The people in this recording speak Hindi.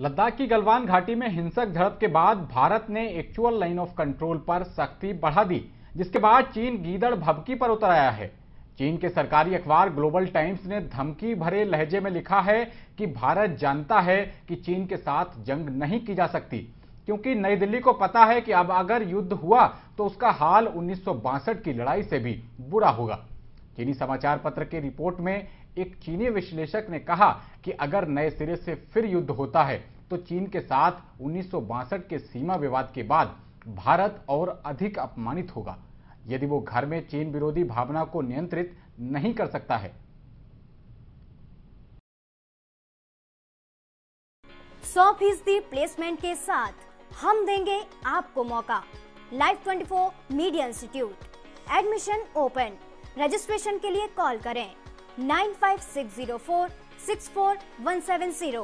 लद्दाख की गलवान घाटी में हिंसक झड़प के बाद भारत ने एक्चुअल लाइन ऑफ़ कंट्रोल पर सख्ती बढ़ा दी, जिसके बाद चीन गीदड़ भबकी पर उतर आया है। चीन के सरकारी अखबार ग्लोबल टाइम्स ने धमकी भरे लहजे में लिखा है कि भारत जानता है कि चीन के साथ जंग नहीं की जा सकती, क्योंकि नई दिल्ली को पता है कि अब अगर युद्ध हुआ तो उसका हाल उन्नीस सौ बासठ की लड़ाई से भी बुरा होगा। चीनी समाचार पत्र की रिपोर्ट में एक चीनी विश्लेषक ने कहा कि अगर नए सिरे से फिर युद्ध होता है तो चीन के साथ उन्नीस सौ बासठ के सीमा विवाद के बाद भारत और अधिक अपमानित होगा। यदि वो घर में चीन विरोधी भावना को नियंत्रित नहीं कर सकता है। सौ फ़ीसदी प्लेसमेंट के साथ हम देंगे आपको मौका। Live 24 media institute. Admission open. Registration के लिए कॉल करें। Nine five six zero four six four one seven zero.